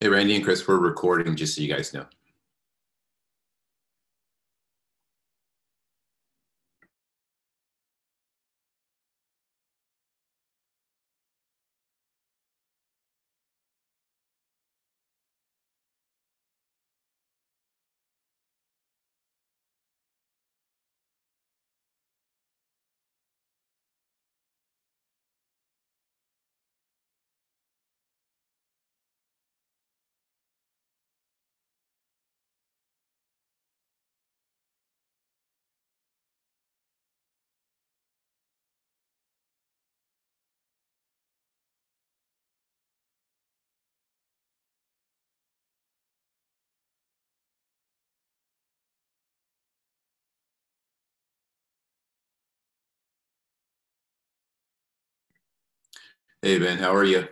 Hey, Randy and Chris, we're recording just so you guys know. Hey, Ben, how are you? I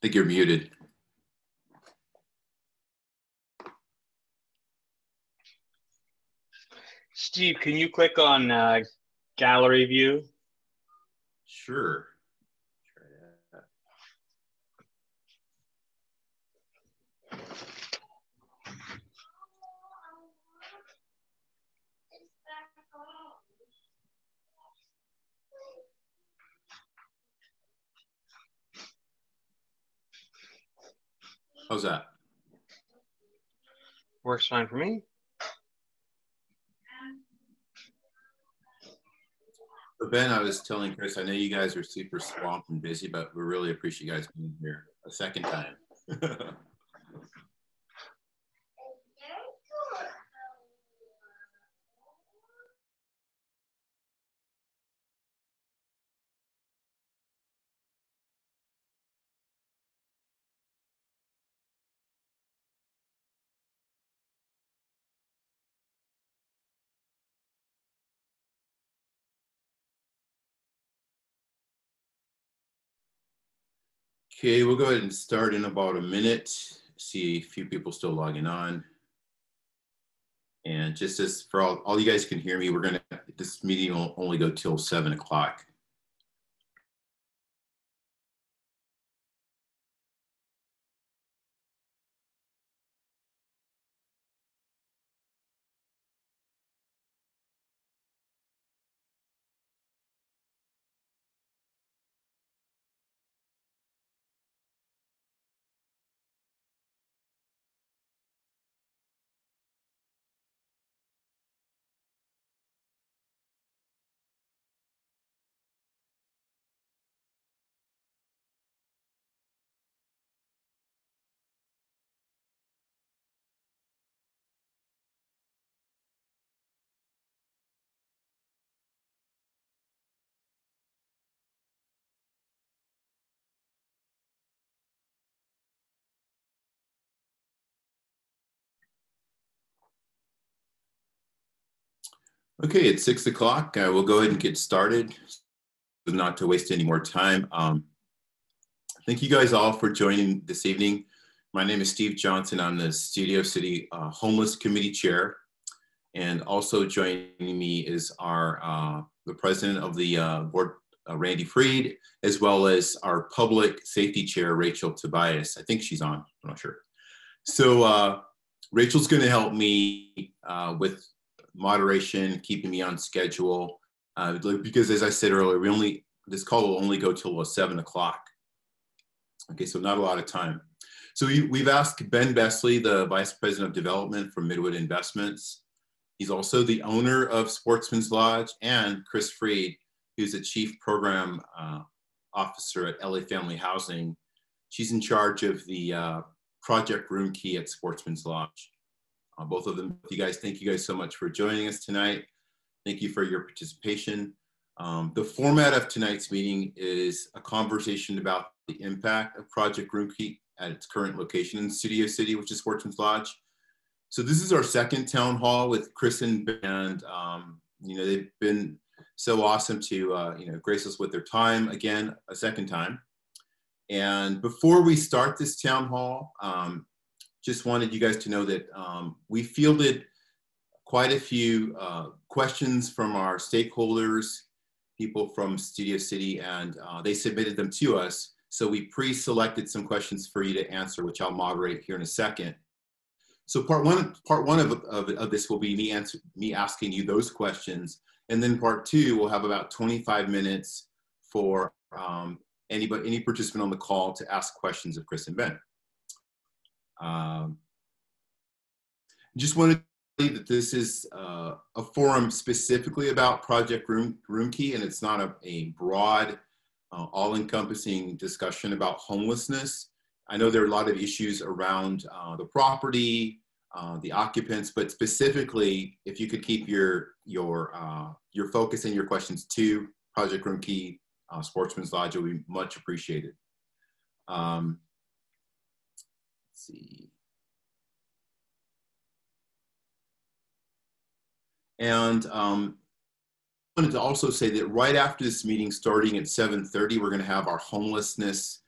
think you're muted. Steve, can you click on uh, gallery view? Sure. How's that? Works fine for me. So Ben, I was telling Chris, I know you guys are super swamped and busy, but we really appreciate you guys being here a second time. Okay, we'll go ahead and start in about a minute. See a few people still logging on. And just as for all, all you guys can hear me, we're gonna, this meeting will only go till seven o'clock. Okay, it's six o'clock. Uh, we'll go ahead and get started. Not to waste any more time. Um, thank you guys all for joining this evening. My name is Steve Johnson. I'm the Studio City uh, Homeless Committee Chair. And also joining me is our uh, the president of the uh, board, uh, Randy Freed, as well as our public safety chair, Rachel Tobias. I think she's on, I'm not sure. So uh, Rachel's gonna help me with moderation, keeping me on schedule. Uh, because as I said earlier, we only, this call will only go till seven o'clock. Okay, so not a lot of time. So we, have asked Ben Besley, the Vice President of Development for Midwood Investments. He's also the owner of Sportsman's Lodge and Chris Freed, who's the Chief Program uh, Officer at LA Family Housing. She's in charge of the uh, Project Room Key at Sportsman's Lodge. Both of them, you guys, thank you guys so much for joining us tonight. Thank you for your participation. Um, the format of tonight's meeting is a conversation about the impact of Project Room Key at its current location in Studio City, which is Sportsman's Lodge. So this is our second town hall with Chris and Ben. Um, you know, they've been so awesome to, uh, you know, grace us with their time again, a second time. And before we start this town hall, um, just wanted you guys to know that um, we fielded quite a few uh, questions from our stakeholders, people from Studio City, and uh, they submitted them to us. So we pre-selected some questions for you to answer, which I'll moderate here in a second. So part one, part one of, of, of this will be me, answer, me asking you those questions. And then part two, we'll have about 25 minutes for um, anybody, any participant on the call to ask questions of Chris and Ben. Um, just wanted to say that this is uh, a forum specifically about Project Room, Roomkey, and it's not a, a broad, uh, all-encompassing discussion about homelessness. I know there are a lot of issues around uh, the property, uh, the occupants, but specifically, if you could keep your your uh, your focus and your questions to Project Roomkey, uh, Sportsman's Lodge, it would be much appreciated. Um, see. And um, I wanted to also say that right after this meeting, starting at 7.30, we're gonna have our homelessness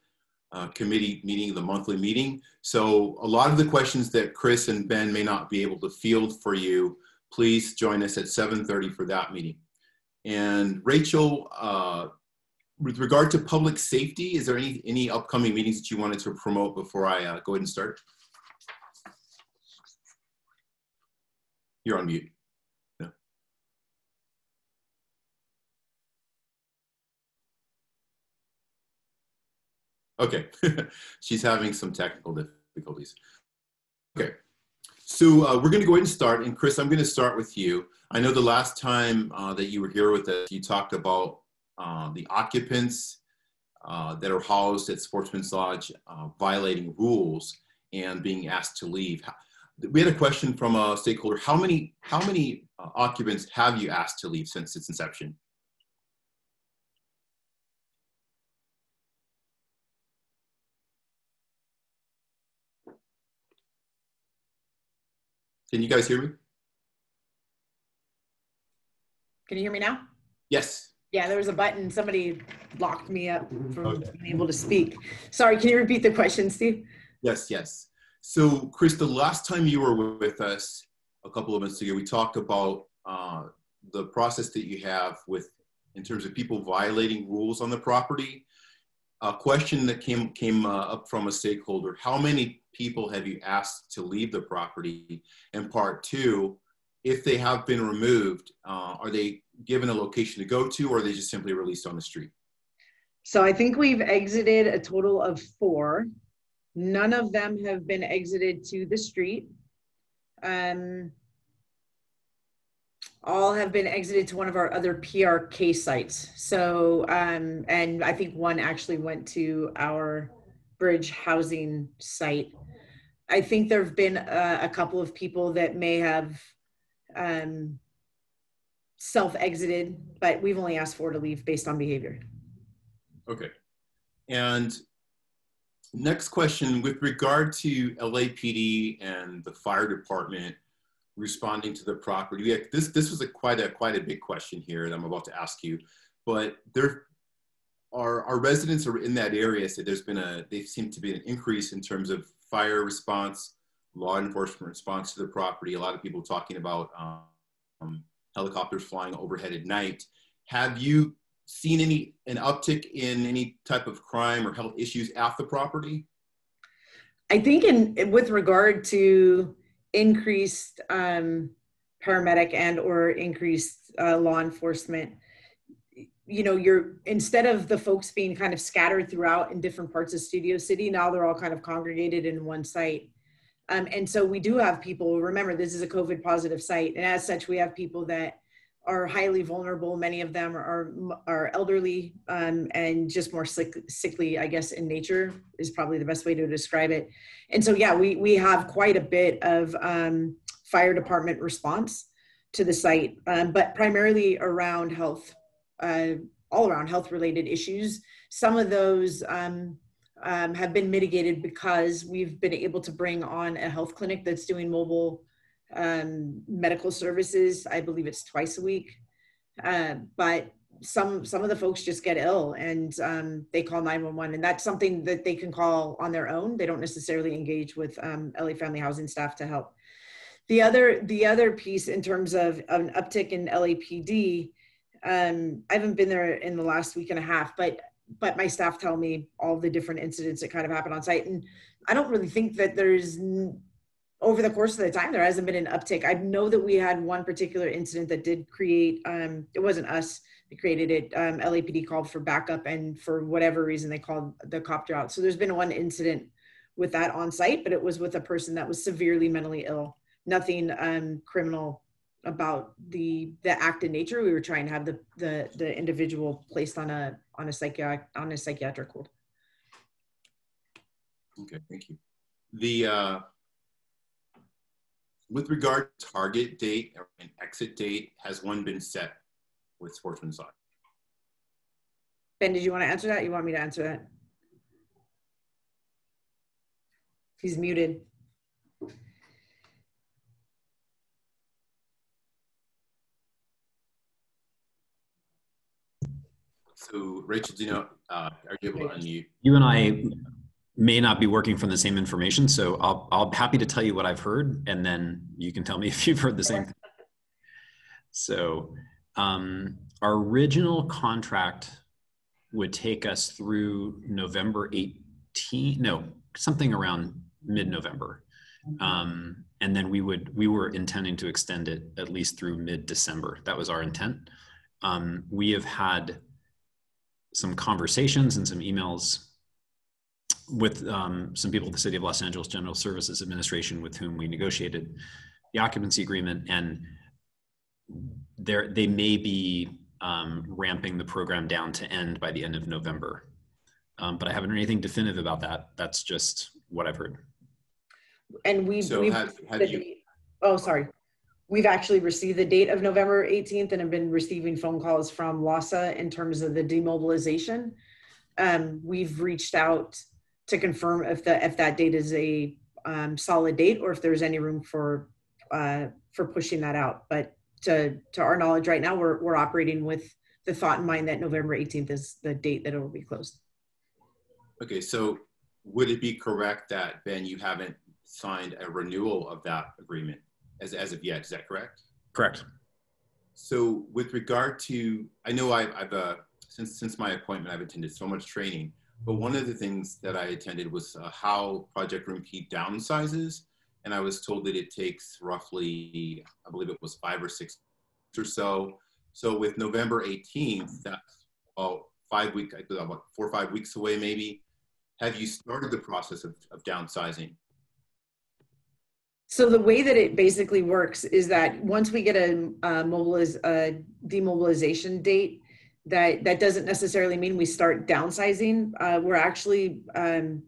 uh, committee meeting, the monthly meeting. So a lot of the questions that Chris and Ben may not be able to field for you, please join us at 7.30 for that meeting. And Rachel, uh, with regard to public safety, is there any, any upcoming meetings that you wanted to promote before I uh, go ahead and start? You're on mute. Okay, she's having some technical difficulties. Okay, so uh, we're going to go ahead and start. And Chris, I'm going to start with you. I know the last time uh, that you were here with us, you talked about uh, the occupants uh, that are housed at Sportsman's Lodge uh, violating rules and being asked to leave. We had a question from a stakeholder. How many how many uh, occupants have you asked to leave since its inception? Can you guys hear me? Can you hear me now? Yes. Yeah, there was a button. Somebody locked me up from okay. being able to speak. Sorry, can you repeat the question, Steve? Yes, yes. So, Chris, the last time you were with us a couple of months ago, we talked about uh, the process that you have with in terms of people violating rules on the property. A question that came came uh, up from a stakeholder: How many people have you asked to leave the property? And part two, if they have been removed, uh, are they given a location to go to or are they just simply released on the street? So I think we've exited a total of four. None of them have been exited to the street. Um, all have been exited to one of our other PRK sites. So, um, and I think one actually went to our bridge housing site. I think there have been a, a, couple of people that may have um, self exited, but we've only asked four to leave based on behavior. Okay. And next question with regard to LAPD and the fire department responding to the property. This this was a quite a quite a big question here that I'm about to ask you, but there our, our residents are in that area so there's been a they seem to be an increase in terms of fire response law enforcement response to the property a lot of people talking about um, helicopters flying overhead at night. Have you seen any an uptick in any type of crime or health issues at the property? I think in with regard to increased um, paramedic and or increased uh, law enforcement you know you're instead of the folks being kind of scattered throughout in different parts of studio city now they're all kind of congregated in one site um, and so we do have people remember this is a covid positive site and as such we have people that are highly vulnerable many of them are are elderly um, and just more sick, sickly i guess in nature is probably the best way to describe it and so yeah we we have quite a bit of um, fire department response to the site um, but primarily around health uh, all around health related issues. Some of those um, have been mitigated because we've been able to bring on a health clinic that's doing mobile um, medical services. I believe it's twice a week. Uh, but some some of the folks just get ill and um, they call 911 and that's something that they can call on their own they don't necessarily engage with um, la family housing staff to help the other the other piece in terms of an uptick in lapd um, I haven't been there in the last week and a half, but but my staff tell me all the different incidents that kind of happen on site. And I don't really think that there's over the course of the time there hasn't been an uptick. I know that we had one particular incident that did create. Um, it wasn't us that created it. Um, LAPD called for backup, and for whatever reason, they called the copter out. So there's been one incident with that on site, but it was with a person that was severely mentally ill. Nothing um, criminal about the the act in nature. We were trying to have the the the individual placed on a on a psychiatric on a psychiatric hold. Okay, thank you. The uh, with regard to target date and exit date, has one been set with Sportsman Soccer? Ben, did you want to answer that? You want me to answer that? He's muted. So Rachel, do you know, uh, are you able to unmute? You and I may not be working from the same information. So I'll, I'll happy to tell you what I've heard, and then you can tell me if you've heard the same thing. So um, our original contract would take us through November 18, no, something around mid-November. Um, and then we would, we were intending to extend it at least through mid-December. That was our intent. Um, we have had some conversations and some emails with um, some people at the City of Los Angeles General Services Administration with whom we negotiated the occupancy agreement, and there they may be um, ramping the program down to end by the end of November. Um, but I haven't heard anything definitive about that. That's just what I've heard. And we've, So we've have, have you, oh, sorry. We've actually received the date of November 18th and have been receiving phone calls from LAHSA in terms of the demobilization. Um, we've reached out to confirm if the if that date is a um, solid date or if there's any room for uh, for pushing that out. But to to our knowledge, right now we're we're operating with the thought in mind that November 18th is the date that it will be closed. okay, so would it be correct that, Ben, you haven't signed a renewal of that agreement as, as of yet? Is that correct? Correct. So with regard to, I know I, I've, uh, since, since my appointment, I've attended so much training, but one of the things that I attended was uh, how Project Room Key downsizes. And I was told that it takes roughly, I believe it was five or six or so. So with November 18th, that's about five weeks, about four or five weeks away maybe. Have you started the process of, of downsizing? So the way that it basically works is that once we get a, a mobiliz, a demobilization date, that that doesn't necessarily mean we start downsizing. Uh, we're actually um,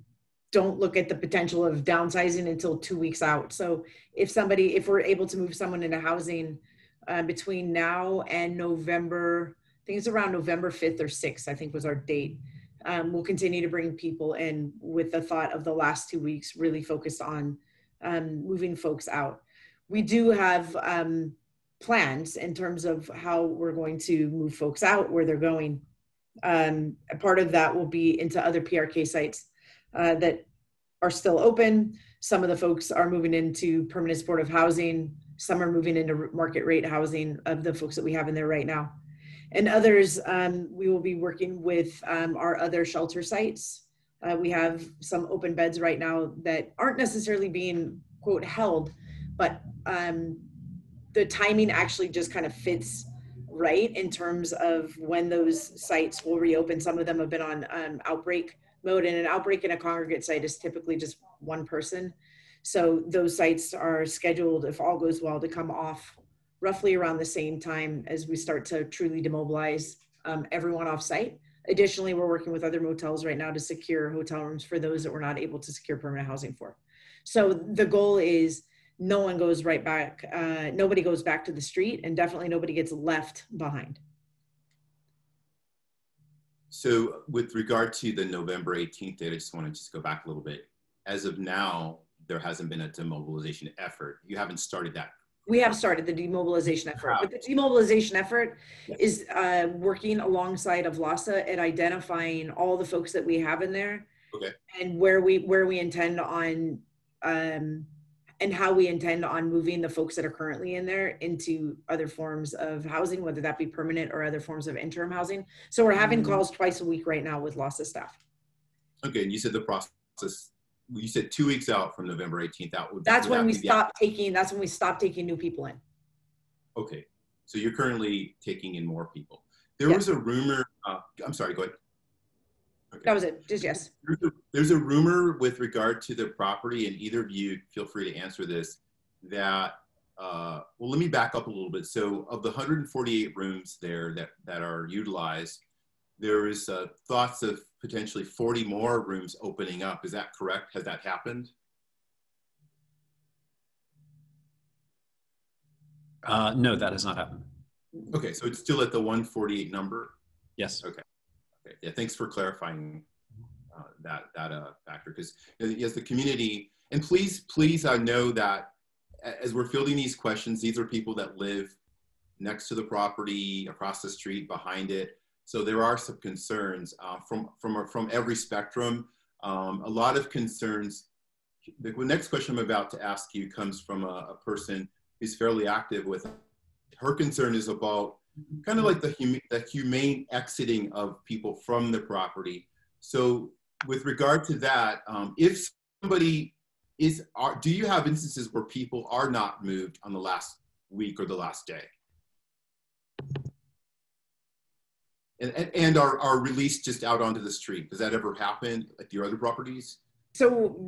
don't look at the potential of downsizing until two weeks out. So if somebody, if we're able to move someone into housing uh, between now and November, I think it's around November 5th or 6th, I think was our date. Um, we'll continue to bring people in with the thought of the last two weeks really focused on um, moving folks out. We do have um, plans in terms of how we're going to move folks out, where they're going. Um, a part of that will be into other PRK sites uh, that are still open. Some of the folks are moving into permanent supportive housing. Some are moving into market rate housing of the folks that we have in there right now. And others, um, we will be working with um, our other shelter sites. Uh, we have some open beds right now that aren't necessarily being, quote, held, but um, the timing actually just kind of fits right in terms of when those sites will reopen. Some of them have been on um, outbreak mode, and an outbreak in a congregate site is typically just one person. So those sites are scheduled, if all goes well, to come off roughly around the same time as we start to truly demobilize um, everyone off site. Additionally, we're working with other motels right now to secure hotel rooms for those that we're not able to secure permanent housing for. So the goal is no one goes right back, uh, nobody goes back to the street, and definitely nobody gets left behind. So with regard to the November 18th date, I just want to just go back a little bit. As of now, there hasn't been a demobilization effort. You haven't started that. We have started the demobilization effort, but the demobilization effort is uh, working alongside of LAHSA at identifying all the folks that we have in there Okay. and where we where we intend on um, and how we intend on moving the folks that are currently in there into other forms of housing, whether that be permanent or other forms of interim housing. So we're having Mm-hmm. calls twice a week right now with of staff. Okay, and you said the process, you said two weeks out from November 18th, that would. That's would when that we be the- stop taking, that's when we stop taking new people in. Okay, so you're currently taking in more people. There was a rumor, uh, I'm sorry, go ahead. Okay. That was it, just yes. There's a, there's a rumor with regard to the property, and either of you feel free to answer this, that, uh, well, let me back up a little bit. So of the 148 rooms there that, that are utilized, there is uh, thoughts of potentially 40 more rooms opening up. Is that correct? Has that happened? Uh, no, that has not happened. Okay, so it's still at the 148 number? Yes. Okay, okay. yeah, thanks for clarifying uh, that that uh, factor because as the community and please please I know that as we're fielding these questions, these are people that live next to the property, across the street, behind it. So there are some concerns uh, from from from every spectrum. Um, a lot of concerns. The next question I'm about to ask you comes from a, a person who's fairly active with. Her concern is about kind of like the, hum- the humane exiting of people from the property. So with regard to that, um, if somebody is, are, do you have instances where people are not moved on the last week or the last day? And, and, are, are released just out onto the street? Does that ever happen at your other properties? So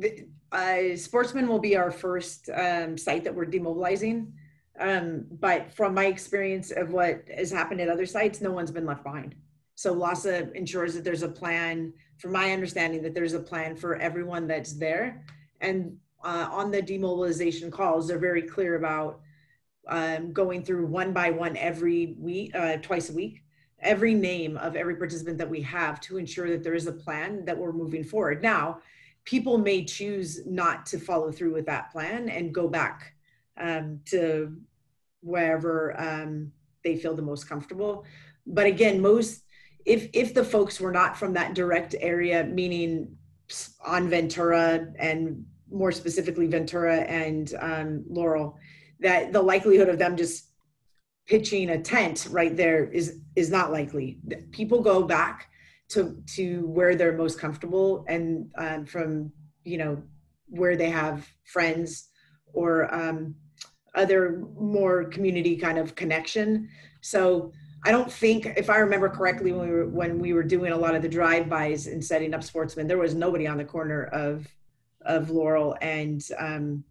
uh, Sportsman will be our first um, site that we're demobilizing. Um, but from my experience of what has happened at other sites, no one's been left behind. So LAHSA ensures that there's a plan, from my understanding, that there's a plan for everyone that's there. And uh, on the demobilization calls, they're very clear about um, going through one by one every week, uh, twice a week, every name of every participant that we have to ensure that there is a plan that we're moving forward. Now, people may choose not to follow through with that plan and go back um, to wherever um, they feel the most comfortable. But again, most if if the folks were not from that direct area, meaning on Ventura and more specifically Ventura and um, Laurel, that the likelihood of them just pitching a tent right there is is not likely. People go back to to where they're most comfortable and um, from you know where they have friends or um, other more community kind of connection. So I don't think, if I remember correctly, when we were when we were doing a lot of the drive-bys and setting up sportsmen, there was nobody on the corner of of Laurel and um,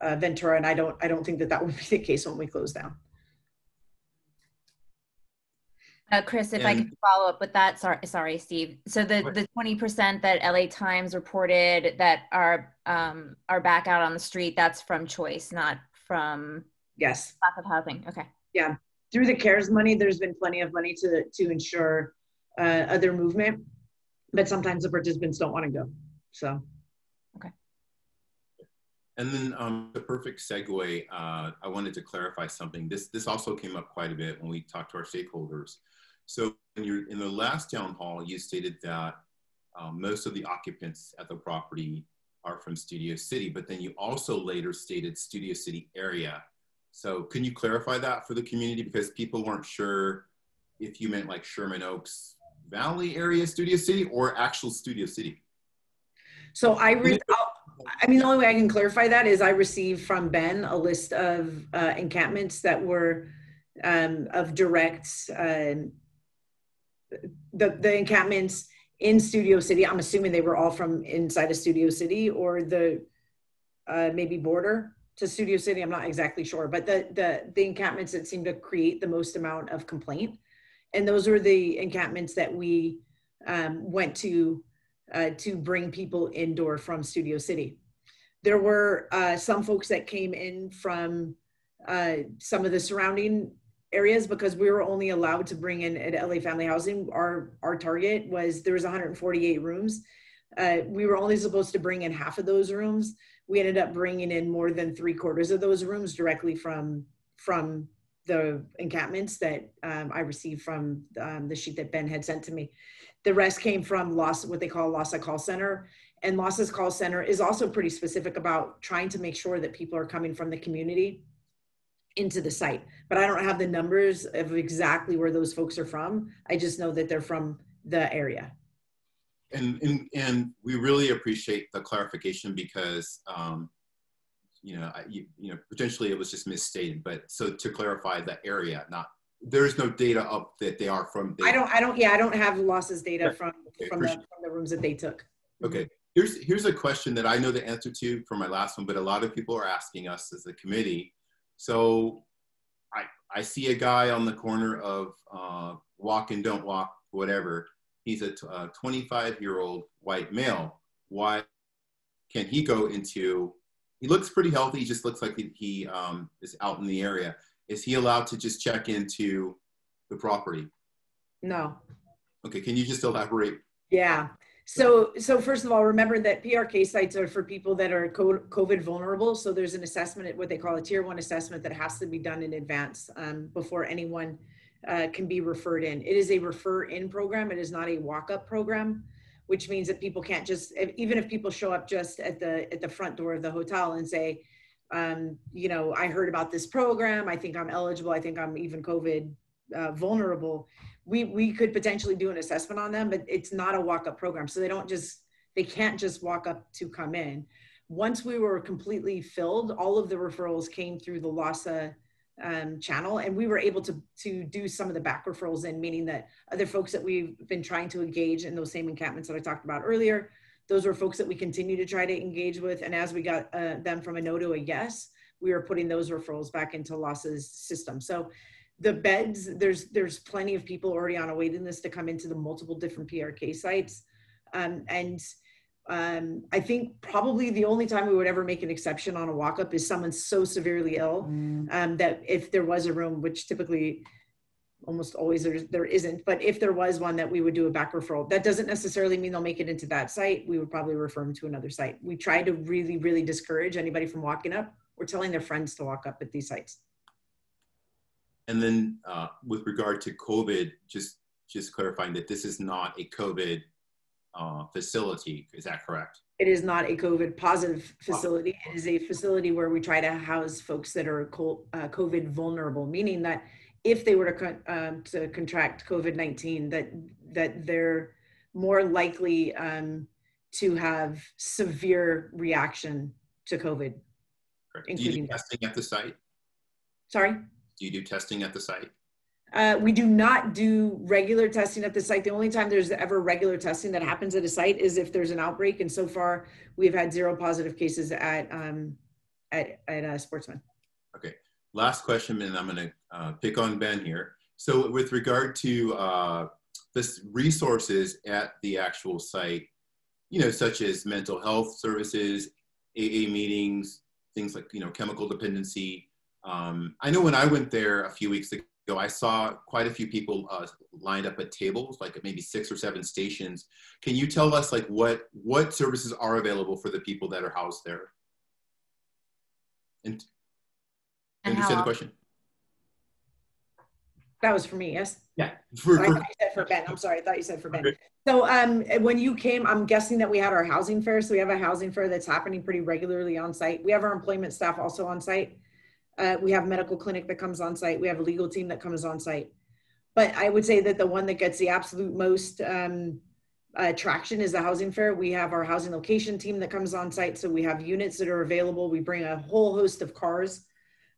uh, Ventura, and I don't I don't think that that would be the case when we close down. Uh, Chris, if I can follow up with that, sorry, sorry, Steve. So the, the twenty percent that LA Times reported that are, um, are back out on the street, that's from choice, not from Yes, lack of housing. Okay. Yeah, through the CARES money, there's been plenty of money to to ensure uh, other movement, but sometimes the participants don't want to go. So Okay. And then um, the perfect segue, uh, I wanted to clarify something. This, this also came up quite a bit when we talked to our stakeholders. So in, your, in the last town hall, you stated that um, most of the occupants at the property are from Studio City, but then you also later stated Studio City area. So can you clarify that for the community? Because people weren't sure if you meant like Sherman Oaks Valley area Studio City or actual Studio City. So I, re- I'll- mean, the only way I can clarify that is I received from Ben a list of uh, encampments that were um, of direct, um, the, the encampments in Studio City. I'm assuming they were all from inside of Studio City or the uh, maybe border to Studio City. I'm not exactly sure, but the, the, the encampments that seem to create the most amount of complaint. And those were the encampments that we um, went to uh, to bring people indoor from Studio City. There were uh, some folks that came in from uh, some of the surrounding areas because we were only allowed to bring in at LA Family Housing. Our our target was there was 148 rooms. Uh, we were only supposed to bring in half of those rooms. We ended up bringing in more than three quarters of those rooms directly from from the encampments that um, I received from um, the sheet that Ben had sent to me. The rest came from Los, what they call LAHSA Call Center, And LAHSA's Call Center is also pretty specific about trying to make sure that people are coming from the community into the site. But I don't have the numbers of exactly where those folks are from. I just know that they're from the area. And, and, and we really appreciate the clarification because, um, you know, I, you, you know, potentially it was just misstated, but so to clarify the area, not, there's no data up that they are from. I don't, I don't, yeah, I don't have LAHSA's data from, from, the, from the rooms that they took. Okay. Here's, here's a question that I know the answer to from my last one, but a lot of people are asking us as a committee. So I, I see a guy on the corner of uh, walk and don't walk, whatever. He's a 25 year old white male. Why can he go into, he looks pretty healthy. He just looks like he, he um, is out in the area. Is he allowed to just check into the property? No. Okay, can you just elaborate? Yeah. So, so first of all, remember that PRK sites are for people that are COVID vulnerable. So there's an assessment, what they call a tier one assessment that has to be done in advance um, before anyone uh, can be referred in. It is a refer in program. It is not a walk up program, which means that people can't just, even if people show up just at the, at the front door of the hotel and say, um, you know, I heard about this program. I think I'm eligible. I think I'm even COVID uh, vulnerable we we could potentially do an assessment on them but it's not a walk up program. So they don't just they can't just walk up to come in. Once we were completely filled all of the referrals came through the LAHSA um, channel and we were able to to do some of the back referrals in meaning that other folks that we've been trying to engage in those same encampments that i talked about earlier those were folks that we continue to try to engage with. And as we got uh, them from a no to a yes we were putting those referrals back into LAHSA's system. So the beds there's there's plenty of people already on a waiting list to come into the multiple different prk sites. Um, and um, i think probably the only time we would ever make an exception on a walk-up is someone so severely ill mm. um, that if there was a room which typically almost always there, there isn't but if there was one that we would do a back referral. That doesn't necessarily mean they'll make it into that site. We would probably refer them to another site. We try to really really discourage anybody from walking up or telling their friends to walk up at these sites and then uh, with regard to COVID, just just clarifying that this is not a COVID uh, facility. Is that correct? It is not a COVID positive facility. It is a facility where we try to house folks that are uh, COVID vulnerable, meaning that if they were to, um, to contract COVID nineteen, that that they're more likely um, to have severe reaction to COVID, Correct. including testing at the site. Sorry. Do you do testing at the site? Uh, we do not do regular testing at the site. The only time there's ever regular testing that happens at a site is if there's an outbreak. And so far, we've had zero positive cases at um, at, at uh, Sportsman. Okay. Last question, and I'm going to uh, pick on Ben here. So, with regard to uh, this resources at the actual site, you know, such as mental health services, AA meetings, things like you know chemical dependency um, I know when I went there a few weeks ago, I saw quite a few people uh, lined up at tables, like maybe six or seven stations. Can you tell us like what what services are available for the people that are housed there? And, and understand the question? That was for me, yes? Yeah. For, for, I thought you said for Ben. I'm sorry. I thought you said for Ben. So um, when you came, I'm guessing that we had our housing fair. So we have a housing fair that's happening pretty regularly on site. We have our employment staff also on site. Uh, we have medical clinic that comes on site. We have a legal team that comes on site. But I would say that the one that gets the absolute most um, uh, traction is the housing fair. We have our housing location team that comes on site. So we have units that are available. We bring a whole host of cars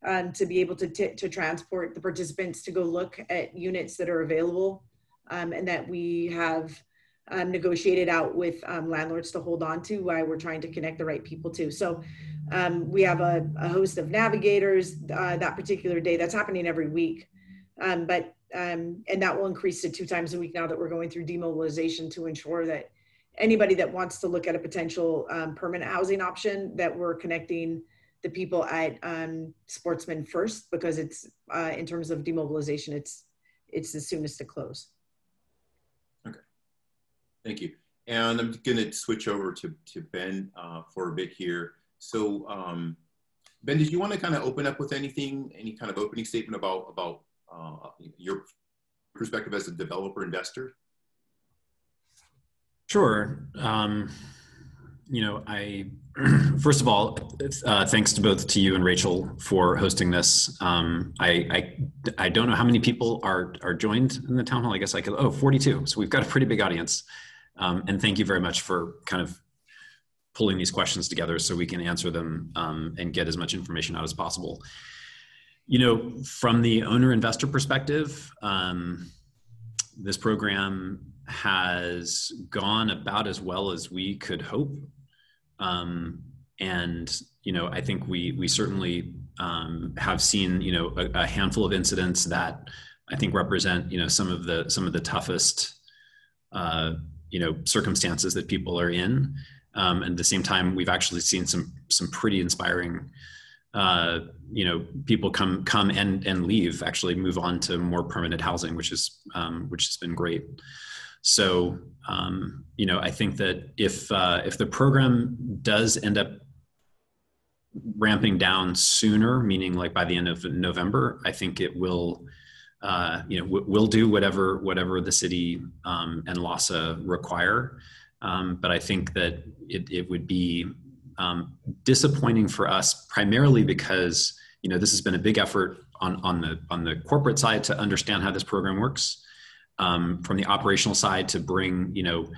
um, to be able to, to transport the participants to go look at units that are available um, and that we have um, negotiated out with um, landlords to hold on to while we're trying to connect the right people to. So um, we have a, a, host of navigators uh, that particular day. That's happening every week. Um, but um, and that will increase to two times a week now that we're going through demobilization to ensure that anybody that wants to look at a potential um, permanent housing option that we're connecting the people at um, Sportsman first because it's uh, in terms of demobilization, it's it's the soonest to close. Okay, thank you. And I'm going to switch over to, to Ben uh, for a bit here. So, um, Ben, did you want to kind of open up with anything, any kind of opening statement about about uh, your perspective as a developer investor? Sure. Um, you know, I first of all, uh, thanks to both to you and Rachel for hosting this. Um, I, I, I don't know how many people are are joined in the town hall. I guess I could. Oh, 42. So we've got a pretty big audience. Um, and thank you very much for kind of pulling these questions together so we can answer them um, and get as much information out as possible. You know, from the owner investor perspective, um, this program has gone about as well as we could hope. Um, and you know, I think we we certainly um, have seen you know a, a, handful of incidents that I think represent you know some of the some of the toughest uh, you know circumstances that people are in. Um, and at the same time, we've actually seen some some pretty inspiring uh, you know people come come and and leave actually move on to more permanent housing which is um, which has been great. So um, you know i think that if uh, if the program does end up ramping down sooner meaning like by the end of november i think it will uh, you know we'll do whatever whatever the city um, and LAHSA require um, but i think that it, it would be um, disappointing for us primarily because you know this has been a big effort on on the on the corporate side to understand how this program works. Um, from the operational side to bring you know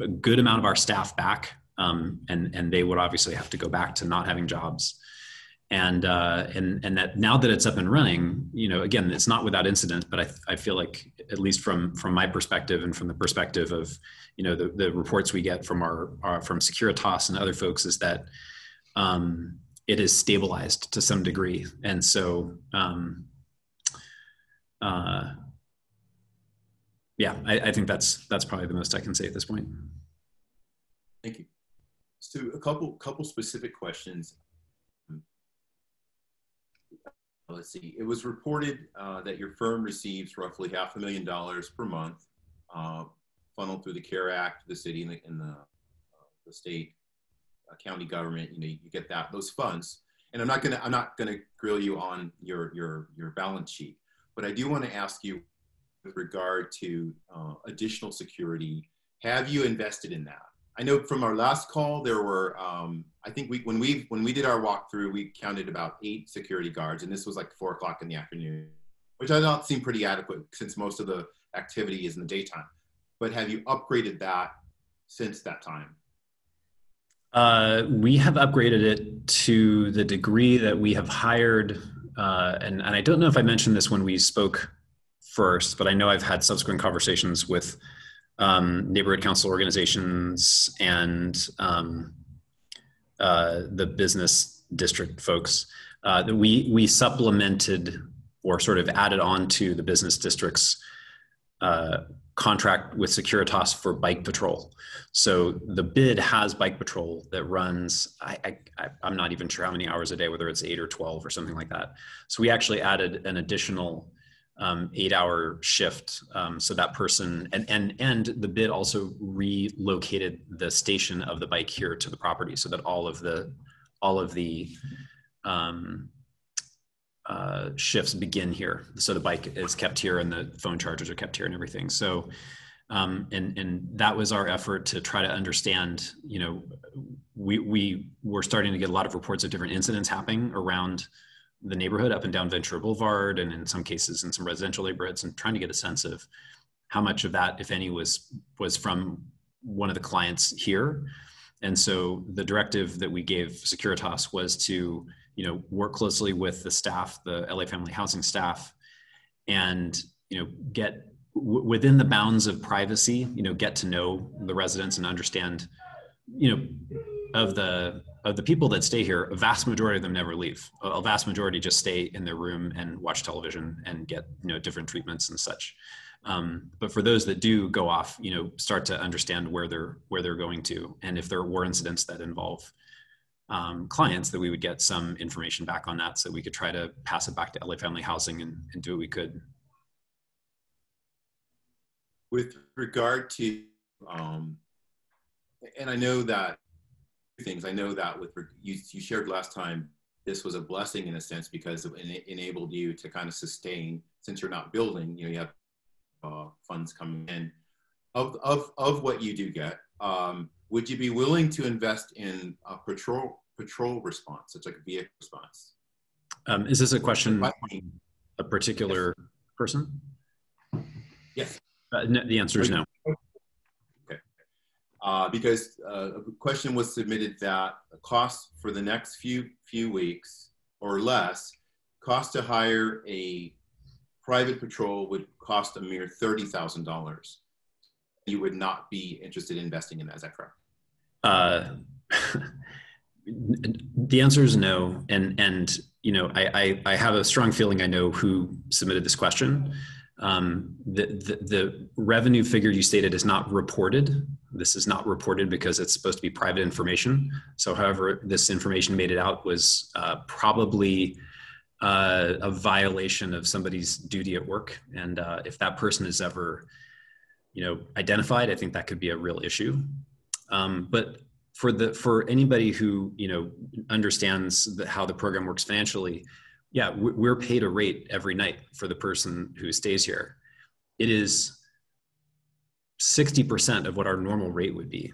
a good amount of our staff back um, and and they would obviously have to go back to not having jobs and uh, and and that now that it's up and running, you know, again, it's not without incident, but I, I feel like at least from from my perspective and from the perspective of you know the, the reports we get from our, our from Securitas and other folks is that um, it is stabilized to some degree, and so um, uh, yeah, I, I think that's that's probably the most I can say at this point. Thank you. So a couple couple specific questions let's see, it was reported uh, that your firm receives roughly half a million dollars per month, uh, funneled through the CARE Act, the city and the, and the, uh, the state, uh, county government. You know, you get that those funds. And I'm not gonna I'm not gonna grill you on your your your balance sheet, but I do want to ask you with regard to uh, additional security. Have you invested in that? I know from our last call there were um, I think we when we when we did our walkthrough we counted about eight security guards and this was like four o'clock in the afternoon, which I thought seemed pretty adequate since most of the activity is in the daytime. But have you upgraded that since that time? Uh, we have upgraded it to the degree that we have hired, uh, and, and I don't know if I mentioned this when we spoke first, but I know I've had subsequent conversations with um, neighborhood council organizations and um, uh, the business district folks uh, we we supplemented or sort of added on to the business district's uh, contract with Securitas for bike patrol. So the bid has bike patrol that runs. I, I I'm not even sure how many hours a day, whether it's eight or twelve or something like that. So we actually added an additional um, eight hour shift. Um, so that person and, and, and the bid also relocated the station of the bike here to the property so that all of the, all of the um, uh, shifts begin here. So the bike is kept here and the phone chargers are kept here and everything. So, um, and, and that was our effort to try to understand, you know, we, we were starting to get a lot of reports of different incidents happening around the neighborhood up and down Ventura Boulevard, and in some cases in some residential neighborhoods, and trying to get a sense of how much of that, if any, was was from one of the clients here. And so the directive that we gave Securitas was to, you know, work closely with the staff, the LA Family Housing staff, and you know, get w- within the bounds of privacy, you know, get to know the residents and understand, you know, of the of the people that stay here, a vast majority of them never leave. A vast majority just stay in their room and watch television and get you know different treatments and such. Um, but for those that do go off, you know, start to understand where they're where they're going to, and if there were incidents that involve um, clients, that we would get some information back on that, so we could try to pass it back to LA Family Housing and, and do what we could. With regard to, um, and I know that things. I know that with you, you shared last time, this was a blessing in a sense because it enabled you to kind of sustain since you're not building. You know, you have uh, funds coming in. Of of of what you do get, um, would you be willing to invest in a patrol patrol response, such like a vehicle response? Um, is this a question a particular yes. person? Yes. Uh, no, the answer is no. Uh, because uh, a question was submitted that cost for the next few few weeks or less, cost to hire a private patrol would cost a mere thirty thousand dollars. You would not be interested in investing in that. Is that correct? Uh, the answer is no, and and you know I, I, I have a strong feeling I know who submitted this question. Um, the, the, the revenue figure you stated is not reported. This is not reported because it's supposed to be private information. So, however, this information made it out was uh, probably uh, a violation of somebody's duty at work. And uh, if that person is ever, you know, identified, I think that could be a real issue. Um, but for the for anybody who you know understands the, how the program works financially, yeah, we're paid a rate every night for the person who stays here. It is 60% of what our normal rate would be.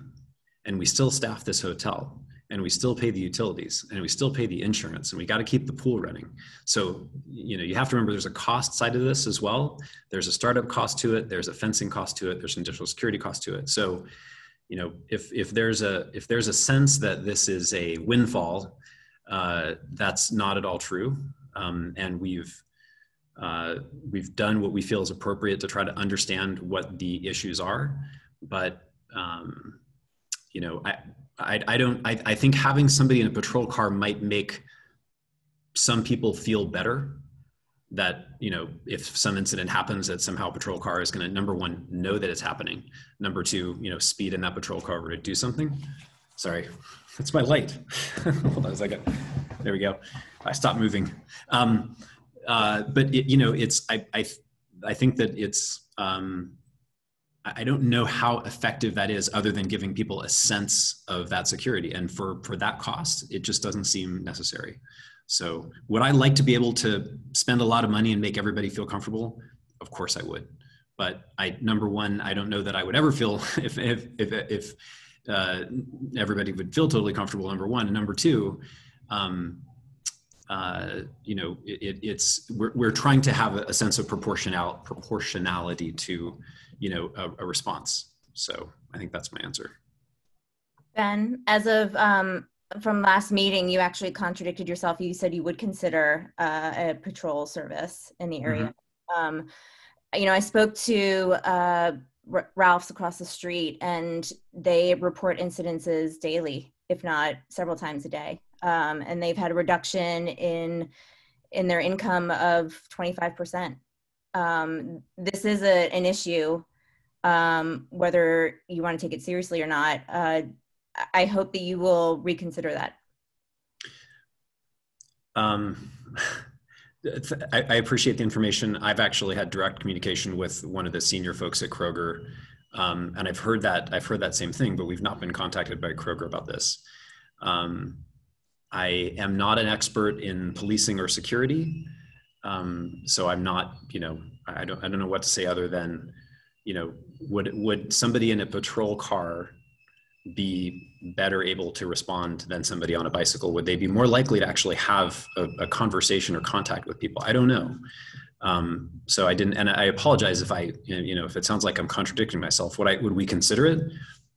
And we still staff this hotel and we still pay the utilities and we still pay the insurance and we got to keep the pool running. So, you know, you have to remember there's a cost side of this as well. There's a startup cost to it, there's a fencing cost to it, there's an additional security cost to it. So, you know, if if there's a if there's a sense that this is a windfall, uh, that's not at all true um, and we've uh, we've done what we feel is appropriate to try to understand what the issues are. But um, you know, I, I, I don't. I, I think having somebody in a patrol car might make some people feel better that you know if some incident happens that somehow patrol car is going to number one know that it's happening number two you know speed in that patrol car to do something sorry that's my light hold on a second there we go I stopped moving. Um, uh, but it, you know, it's I, I I think that it's um, I don't know how effective that is, other than giving people a sense of that security. And for for that cost, it just doesn't seem necessary. So, would I like to be able to spend a lot of money and make everybody feel comfortable? Of course, I would. But I number one, I don't know that I would ever feel if if if, if uh, everybody would feel totally comfortable. Number one, and number two. Um, uh, you know, it, it's we're, we're trying to have a, sense of proportional proportionality to, you know, a, a, response. So I think that's my answer. Ben, as of um, from last meeting, you actually contradicted yourself. You said you would consider uh, a patrol service in the area. Mm-hmm. Um, you know, I spoke to uh, R- Ralph's across the street, and they report incidences daily, if not several times a day um, and they've had a reduction in in their income of 25%. Um, this is a, an issue, um, whether you want to take it seriously or not. Uh, I hope that you will reconsider that. Um, I, appreciate the information. I've actually had direct communication with one of the senior folks at Kroger, um, and I've heard that I've heard that same thing, but we've not been contacted by Kroger about this. Um, I am not an expert in policing or security. Um, so I'm not, you know, I don't, I don't know what to say other than, you know, would, would somebody in a patrol car be better able to respond than somebody on a bicycle? Would they be more likely to actually have a, a conversation or contact with people? I don't know. Um, so I didn't, and I apologize if I, you know, if it sounds like I'm contradicting myself. Would I, would we consider it?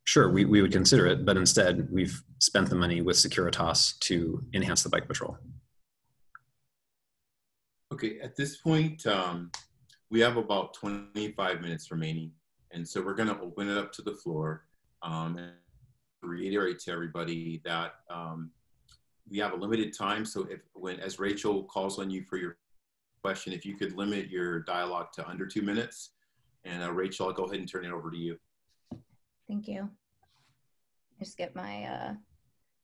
Sure, we, we would consider it, but instead we've spent the money with Securitas to enhance the bike patrol. Okay, at this point, um, we have about 25 minutes remaining. And so we're gonna open it up to the floor um, and reiterate to everybody that um, we have a limited time. So if when, as Rachel calls on you for your question, if you could limit your dialogue to under two minutes. And uh, Rachel, I'll go ahead and turn it over to you. Thank you. Just get my uh,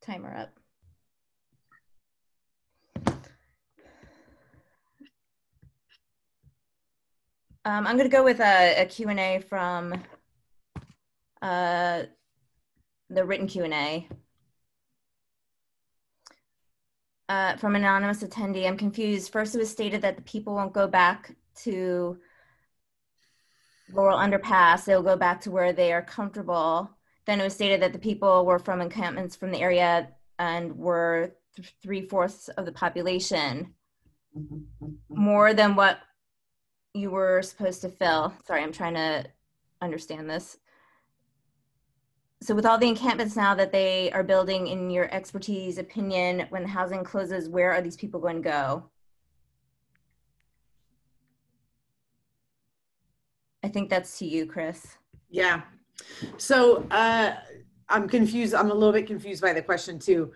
timer up. Um, I'm going to go with a, a Q&A from uh, the written Q&A. Uh, from anonymous attendee, I'm confused. First, it was stated that the people won't go back to Laurel Underpass. They'll go back to where they are comfortable. then it was stated that the people were from encampments from the area and were th- three fourths of the population, more than what you were supposed to fill. Sorry, I'm trying to understand this. So, with all the encampments now that they are building, in your expertise opinion, when the housing closes, where are these people going to go? I think that's to you, Chris. Yeah. So uh, I'm confused. I'm a little bit confused by the question too.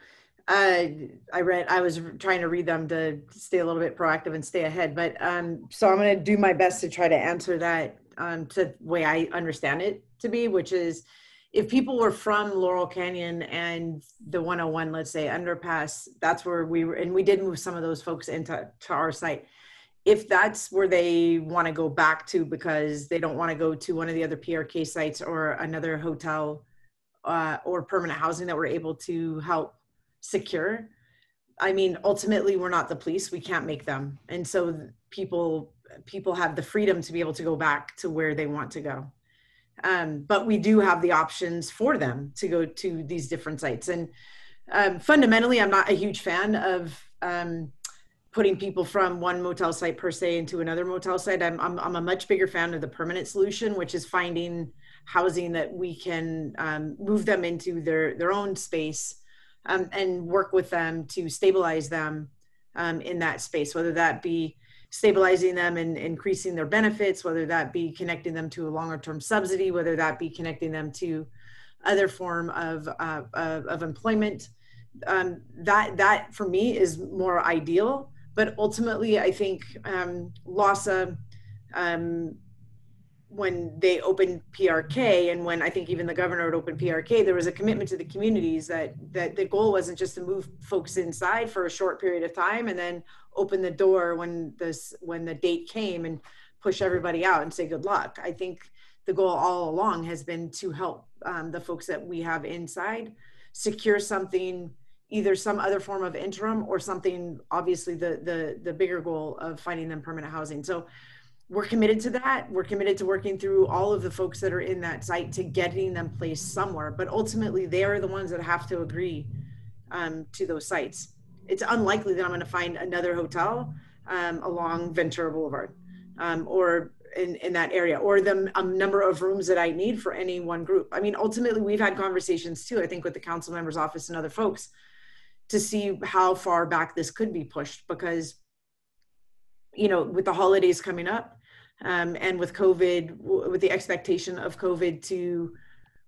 Uh, I read. I was trying to read them to stay a little bit proactive and stay ahead. But um, so I'm going to do my best to try to answer that um, to the way I understand it to be, which is if people were from Laurel Canyon and the 101, let's say underpass, that's where we were, and we did move some of those folks into to our site if that's where they want to go back to because they don't want to go to one of the other PRK sites or another hotel uh, or permanent housing that we're able to help secure. I mean, ultimately, we're not the police; we can't make them, and so people people have the freedom to be able to go back to where they want to go. Um, but we do have the options for them to go to these different sites, and um, fundamentally, I'm not a huge fan of um, putting people from one motel site per se into another motel site. I'm, I'm, I'm a much bigger fan of the permanent solution, which is finding housing that we can um, move them into their, their own space um, and work with them to stabilize them um, in that space, whether that be stabilizing them and increasing their benefits, whether that be connecting them to a longer term subsidy, whether that be connecting them to other form of, uh, of, of employment. Um, that that for me is more ideal but ultimately, I think um, LAHSA, um, when they opened PRK, and when I think even the governor had opened PRK, there was a commitment to the communities that that the goal wasn't just to move folks inside for a short period of time and then open the door when this when the date came and push everybody out and say good luck. I think the goal all along has been to help um, the folks that we have inside secure something either some other form of interim or something obviously the the the bigger goal of finding them permanent housing. So we're committed to that. We're committed to working through all of the folks that are in that site to getting them placed somewhere. But ultimately they are the ones that have to agree um, to those sites. It's unlikely that i'm going to find another hotel um, along ventura boulevard um, or in, in that area or the um, number of rooms that i need for any one group. I mean ultimately we've had conversations too i think with the council members office and other folks to see how far back this could be pushed because you know with the holidays coming up um, and with covid with the expectation of covid to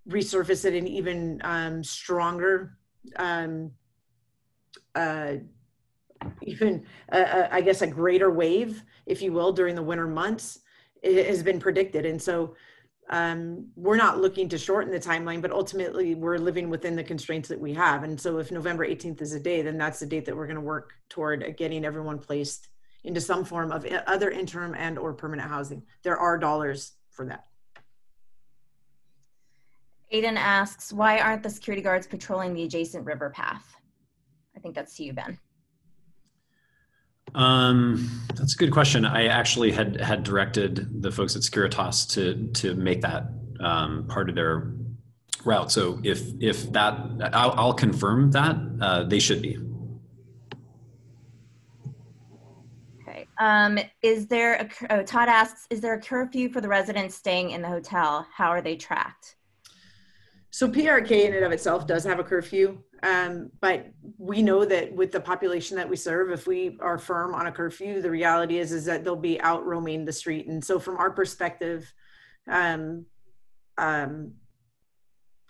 resurface at an even um, stronger um, uh, even uh, uh, i guess a greater wave if you will during the winter months it has been predicted. And so um, we're not looking to shorten the timeline, but ultimately we're living within the constraints that we have. And so if November 18th is a day, then that's the date that we're going to work toward getting everyone placed into some form of other interim and or permanent housing. There are dollars for that. Aiden asks, why aren't the security guards patrolling the adjacent river path? I think that's to you, Ben. Um, that's a good question. I actually had had directed the folks at Securitas to to make that um, part of their route. So if if that, I'll, I'll confirm that uh, they should be. Okay. Um, is there a, oh, Todd asks, is there a curfew for the residents staying in the hotel? How are they tracked? So PRK in and of itself does have a curfew. Um, but we know that with the population that we serve, if we are firm on a curfew, the reality is is that they'll be out roaming the street. And so, from our perspective, um, um,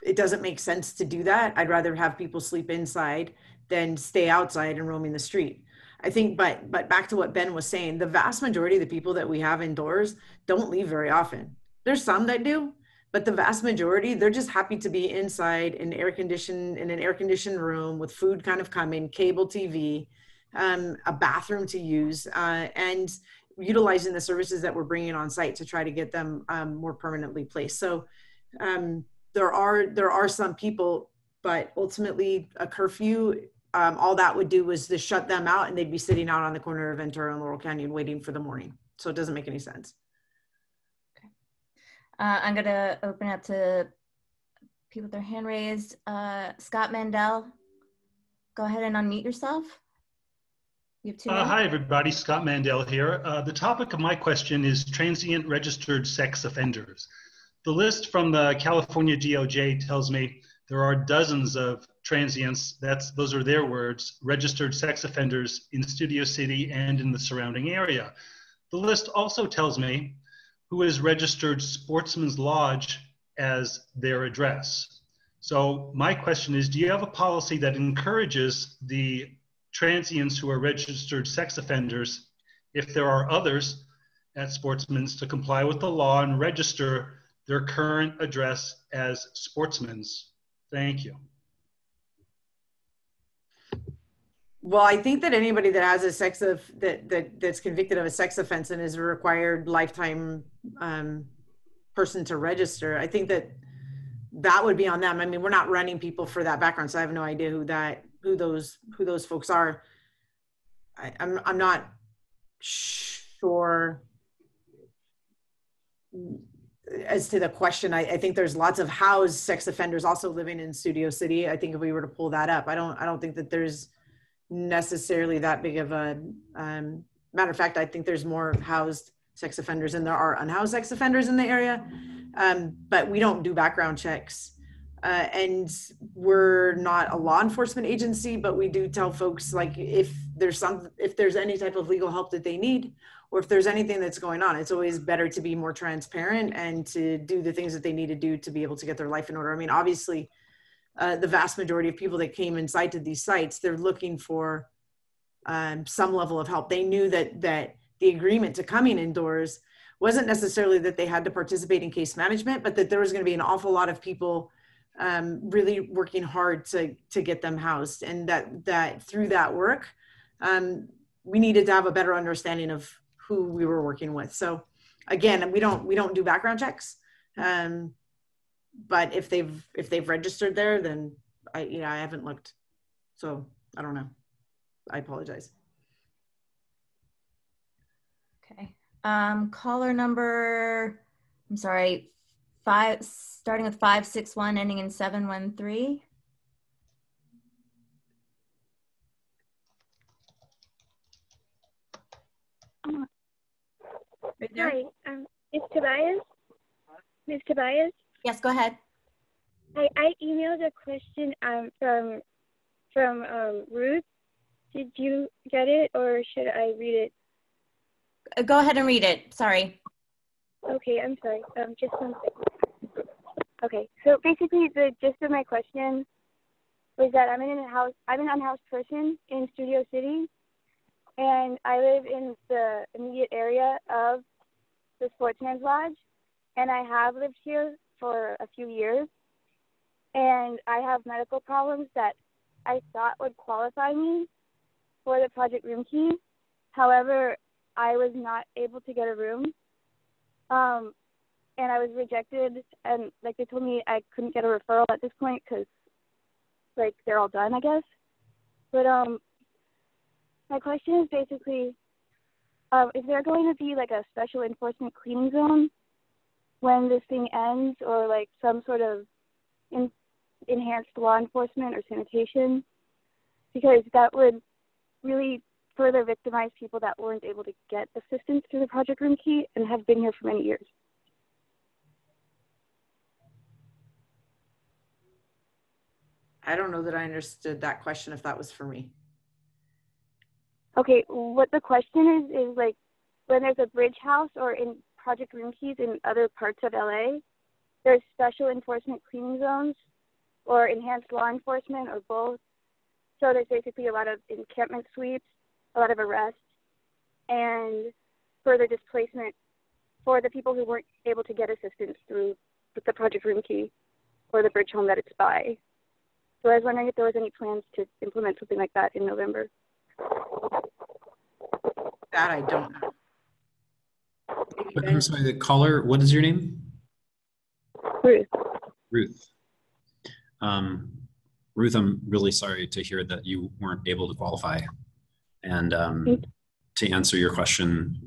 it doesn't make sense to do that. I'd rather have people sleep inside than stay outside and roaming the street. I think, but but back to what Ben was saying, the vast majority of the people that we have indoors don't leave very often. There's some that do, but the vast majority they're just happy to be inside in air conditioned in an air conditioned room with food kind of coming cable tv um, a bathroom to use uh, and utilizing the services that we're bringing on site to try to get them um, more permanently placed. So um, there are there are some people but ultimately a curfew um, all that would do was to shut them out and they'd be sitting out on the corner of ventura and laurel canyon waiting for the morning. So it doesn't make any sense uh, I'm going to open up to people with their hand raised. Uh, Scott Mandel, go ahead and unmute yourself. You have two Uh, hi, everybody. Scott Mandel here. Uh, the topic of my question is transient registered sex offenders. The list from the California DOJ tells me there are dozens of transients, that's, those are their words, registered sex offenders in Studio City and in the surrounding area. The list also tells me who has registered Sportsmen's Lodge as their address. So my question is, do you have a policy that encourages the transients who are registered sex offenders, if there are others at Sportsmen's, to comply with the law and register their current address as Sportsmen's? Thank you. Well, I think that anybody that has a sex of that that that's convicted of a sex offense and is a required lifetime um, person to register, I think that that would be on them. I mean, we're not running people for that background, so I have no idea who that who those who those folks are. I, I'm I'm not sure as to the question. I, I think there's lots of housed sex offenders also living in Studio City. I think if we were to pull that up, I don't I don't think that there's necessarily that big of a um, matter of fact i think there's more housed sex offenders than there are unhoused sex offenders in the area. Um, but we don't do background checks. Uh, and we're not a law enforcement agency but we do tell folks like if there's some if there's any type of legal help that they need or if there's anything that's going on it's always better to be more transparent and to do the things that they need to do to be able to get their life in order. I mean obviously uh, the vast majority of people that came inside to these sites, they're looking for um, some level of help. They knew that that the agreement to coming indoors wasn't necessarily that they had to participate in case management, but that there was going to be an awful lot of people um, really working hard to to get them housed, and that that through that work, um, we needed to have a better understanding of who we were working with. So again, we don't we don't do background checks. Um, but if they've if they've registered there then i you know i haven't looked so i don't know i apologize Okay. Um, caller number, I'm sorry, five, starting with 561, ending in 713. Right? Hi, um, it's Tobias. Ms. Tobias. Yes, go ahead. I, I emailed a question um, from from um, Ruth. Did you get it, or should I read it? Uh, Go ahead and read it. Sorry. Okay, I'm sorry. Um, just one second. Okay, so basically, the gist of my question was that I'm in a house. I'm an unhoused person in Studio City, and I live in the immediate area of the Sportsmen's Lodge, and I have lived here for a few years, and I have medical problems that I thought would qualify me for the Project Room Key. However, I was not able to get a room, um, and I was rejected. And like they told me, I couldn't get a referral at this point because, like, they're all done, I guess. But um, my question is basically, um, is there going to be like a special enforcement cleaning zone when this thing ends, or like some sort of in, enhanced law enforcement or sanitation? Because that would really further victimize people that weren't able to get assistance through the Project Room Key and have been here for many years. i don't know that i understood that question if that was for me Okay, what the question is is like when there's a bridge house or in Project Room Keys in other parts of LA, there's special enforcement cleaning zones or enhanced law enforcement or both. So there's basically a lot of encampment sweeps, a lot of arrests, and further displacement for the people who weren't able to get assistance through the Project Room Key or the bridge home that it's by. So I was wondering if there was any plans to implement something like that in November. that i don't know I'm sorry, the caller, what is your name? Ruth. Ruth. Um, Ruth, I'm really sorry to hear that you weren't able to qualify. And um, to answer your question,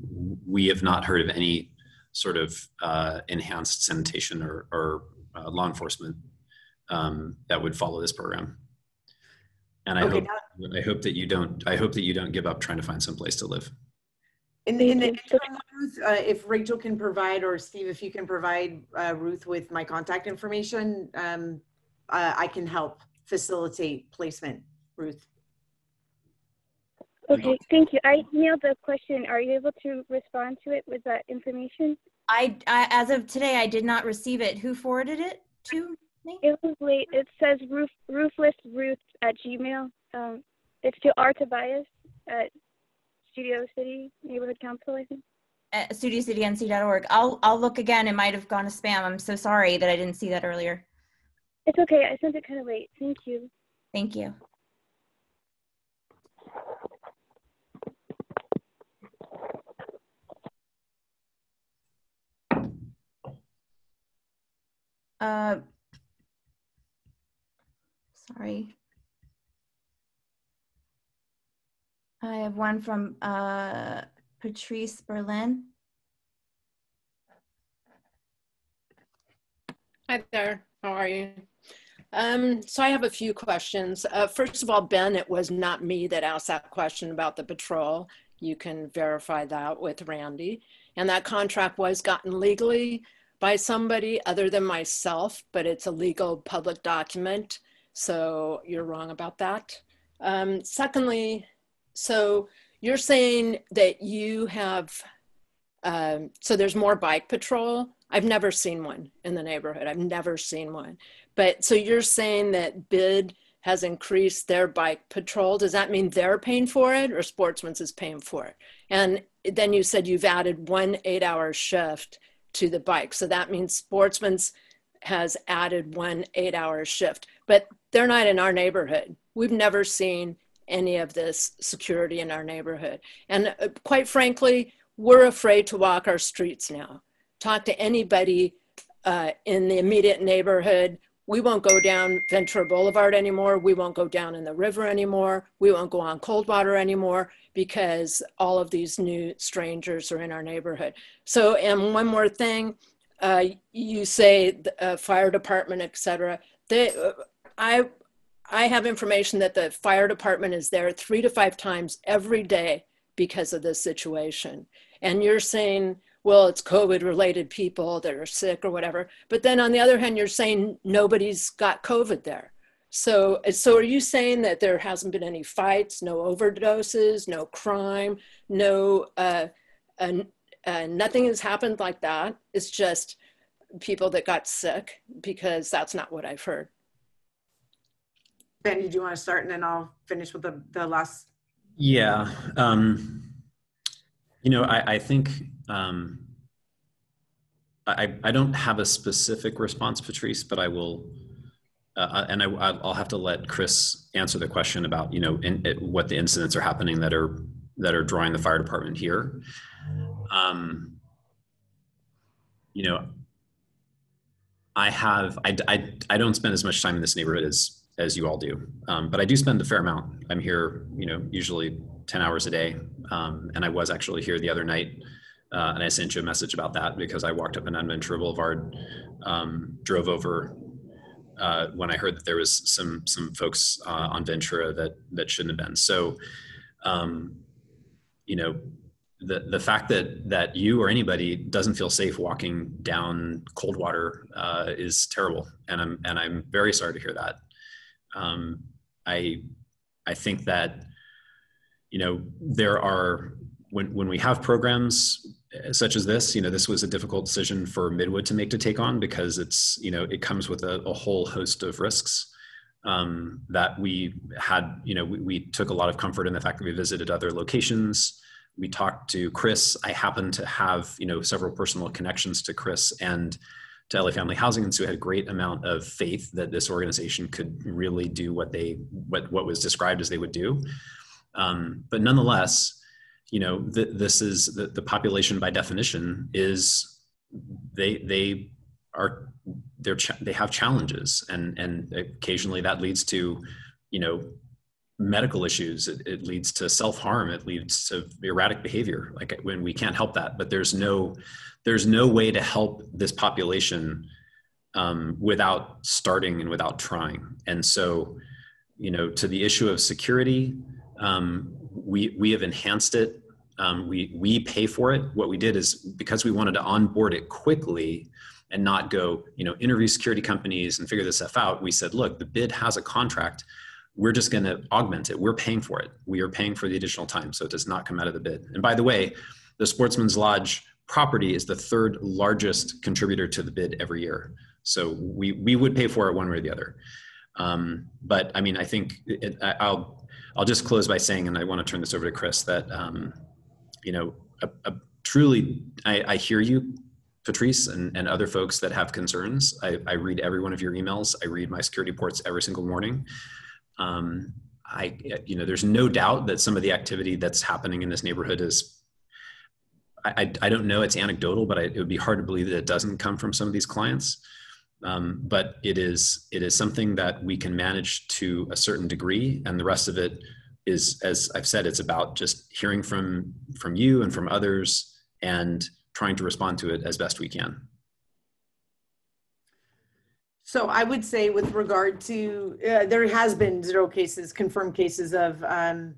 we have not heard of any sort of uh, enhanced sanitation or, or uh, law enforcement um, that would follow this program. And I Okay, hope I hope that you don't I hope that you don't give up trying to find some place to live. In the, in the interim, Ruth, uh, if Rachel can provide, or Steve, if you can provide uh, Ruth with my contact information, um, uh, I can help facilitate placement, Ruth. Okay, thank you. I emailed the question. Are you able to respond to it with that information? I, I as of today, I did not receive it. Who forwarded it to me? It was late. It says roof, roofless Ruth at Gmail. Um, it's to R Tobias at Studio City Neighborhood Council, I think. At studiocitync.org. I'll I'll look again. It might have gone to spam. I'm so sorry that I didn't see that earlier. It's okay. I sent it kind of late. Thank you. Thank you. Uh, sorry. I have one from uh, Patrice Berlin. Hi there, how are you? Um, so I have a few questions. Uh, first of all, Ben, it was not me that asked that question about the patrol. You can verify that with Randy. And that contract was gotten legally by somebody other than myself, but it's a legal public document. So you're wrong about that. Um, secondly, so you're saying that you have, um, so there's more bike patrol. I've never seen one in the neighborhood. I've never seen one. But so you're saying that BID has increased their bike patrol. Does that mean they're paying for it or Sportsmen's is paying for it? And then you said you've added one eight hour shift to the bike. So that means Sportsmen's has added one eight hour shift, but they're not in our neighborhood. We've never seen any of this security in our neighborhood. And uh, quite frankly, we're afraid to walk our streets now. Talk to anybody uh, in the immediate neighborhood. We won't go down Ventura Boulevard anymore. We won't go down in the river anymore. We won't go on Coldwater anymore because all of these new strangers are in our neighborhood. So, and one more thing, uh, you say the uh, fire department, et cetera. They, uh, I, I have information that the fire department is there three to five times every day because of this situation. And you're saying, well, it's COVID related people that are sick or whatever. But then on the other hand, you're saying nobody's got COVID there. So, so are you saying that there hasn't been any fights, no overdoses, no crime, no, uh, uh, uh, nothing has happened like that? It's just people that got sick because that's not what I've heard. Ben, do you want to start and then I'll finish with the, the last? Yeah. Um, you know, I, I think um, I, I don't have a specific response, Patrice, but I will, uh, and I, I'll have to let Chris answer the question about you know in, it, what the incidents are happening that are that are drawing the fire department here. Um, you know, I have I, I, I don't spend as much time in this neighborhood as as you all do, um, but I do spend a fair amount. I'm here, you know, usually ten hours a day, um, and I was actually here the other night. Uh, and I sent you a message about that because I walked up an down Ventura Boulevard, um, drove over uh, when I heard that there was some some folks uh, on Ventura that that shouldn't have been. So, um, you know, the the fact that that you or anybody doesn't feel safe walking down Coldwater uh, is terrible, and I'm and I'm very sorry to hear that. Um, I I think that you know there are when when we have programs such as this, you know, this was a difficult decision for Midwood to make to take on because it's, you know, it comes with a, a whole host of risks um, that we had, you know, we, we, took a lot of comfort in the fact that we visited other locations. We talked to Chris. I happen to have, you know, several personal connections to Chris and to LA Family Housing, and so had a great amount of faith that this organization could really do what they what what was described as they would do. Um, but nonetheless, you know th- this is the, the population by definition is they they are they're they have challenges and and occasionally that leads to you know medical issues it, it leads to self-harm it leads to erratic behavior like when we can't help that but there's no there's no way to help this population um, without starting and without trying. And so, you know, to the issue of security, um, we we have enhanced it. Um, we we pay for it. What we did is because we wanted to onboard it quickly and not go, you know, interview security companies and figure this stuff out. We said, look, the bid has a contract. We're just going to augment it. We're paying for it. We are paying for the additional time, so it does not come out of the bid. And by the way, the Sportsmen's Lodge property is the third largest contributor to the bid every year. So we we would pay for it one way or the other. Um, but I mean, I think it, I'll I'll just close by saying, and I want to turn this over to Chris, that um, you know, a, a truly, I, I, hear you, Patrice, and, and other folks that have concerns. I, I, read every one of your emails. I read my security reports every single morning. Um, I, you know, there's no doubt that some of the activity that's happening in this neighborhood is I, I, don't know, it's anecdotal, but I, it would be hard to believe that it doesn't come from some of these clients. Um, but it is it is something that we can manage to a certain degree, and the rest of it is, as I've said, it's about just hearing from from you and from others, and trying to respond to it as best we can. So I would say, with regard to, uh, there has been zero cases, confirmed cases of um,